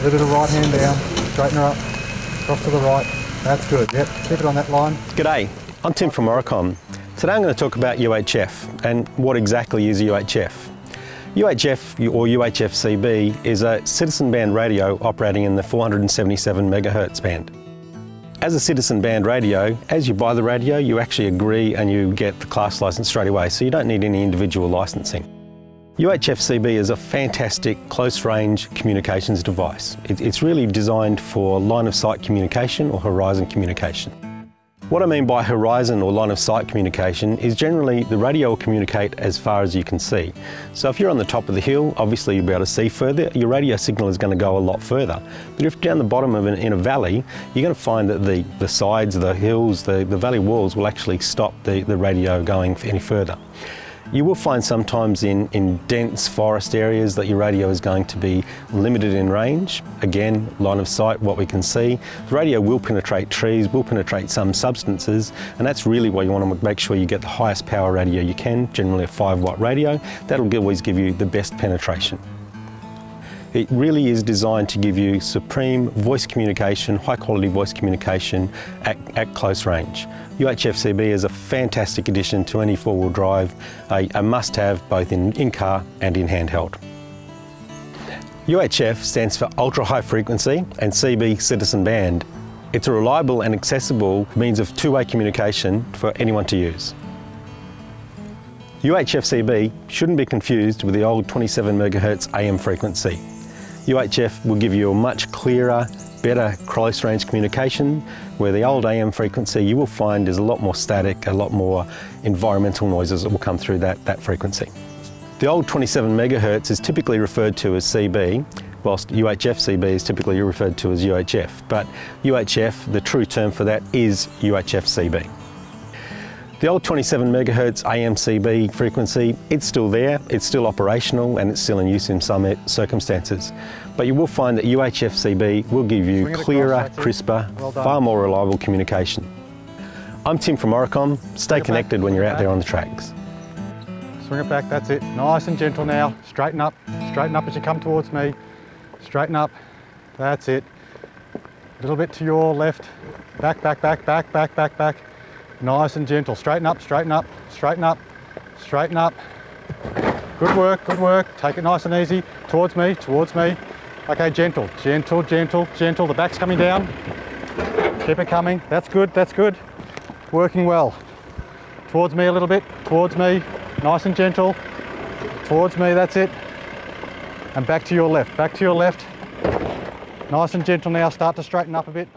A little bit of right hand down, straighten her up, cross to the right. That's good, yep, keep it on that line. G'day, I'm Tim from Oricom. Today I'm going to talk about UHF and what exactly is UHF. UHF or UHF-CB is a citizen band radio operating in the 477 megahertz band. As a citizen band radio, as you buy the radio, you actually agree and you get the class license straight away, so you don't need any individual licensing. UHF-CB is a fantastic close-range communications device. it's really designed for line-of-sight communication or horizon communication. What I mean by horizon or line of sight communication is generally the radio will communicate as far as you can see. So if you're on the top of the hill, obviously you'll be able to see further, your radio signal is going to go a lot further. But if down the bottom of an, in a valley, you're going to find that the, the sides, the hills, the, the valley walls will actually stop the, the radio going any further. You will find sometimes in, in dense forest areas that your radio is going to be limited in range. Again, line of sight, what we can see. The radio will penetrate trees, will penetrate some substances, and that's really why you want to make sure you get the highest power radio you can, generally a 5 watt radio. That'll always give you the best penetration. It really is designed to give you supreme voice communication, high quality voice communication at, at close range. UHF-CB is a fantastic addition to any four-wheel drive, a, a must-have both in in-car and in handheld. UHF stands for Ultra High Frequency and CB Citizen Band. It's a reliable and accessible means of two-way communication for anyone to use. UHF-CB shouldn't be confused with the old 27 MHz AM frequency. UHF will give you a much clearer, better close range communication, where the old AM frequency you will find is a lot more static, a lot more environmental noises that will come through that, that frequency. The old 27 megahertz is typically referred to as CB, whilst UHF-CB is typically referred to as UHF, but UHF, the true term for that is UHF-CB. The old 27 megahertz AMCB frequency, it's still there, it's still operational and it's still in use in some circumstances. But you will find that UHF-CB will give you clearer, crisper, well far more reliable communication. I'm Tim from Oricom. Stay connected when you're out there on the tracks. Swing it back, that's it. Nice and gentle now. Straighten up, straighten up as you come towards me. Straighten up, that's it. A little bit to your left. Back, back, back, back, back, back, back. Nice and gentle. Straighten up, straighten up, straighten up, straighten up. Good work, good work. Take it nice and easy. Towards me, towards me. Okay, gentle, gentle, gentle, gentle. The back's coming down. Keep it coming. That's good, that's good. Working well. Towards me a little bit, towards me. Nice and gentle. Towards me, that's it. And back to your left, back to your left. Nice and gentle now, start to straighten up a bit.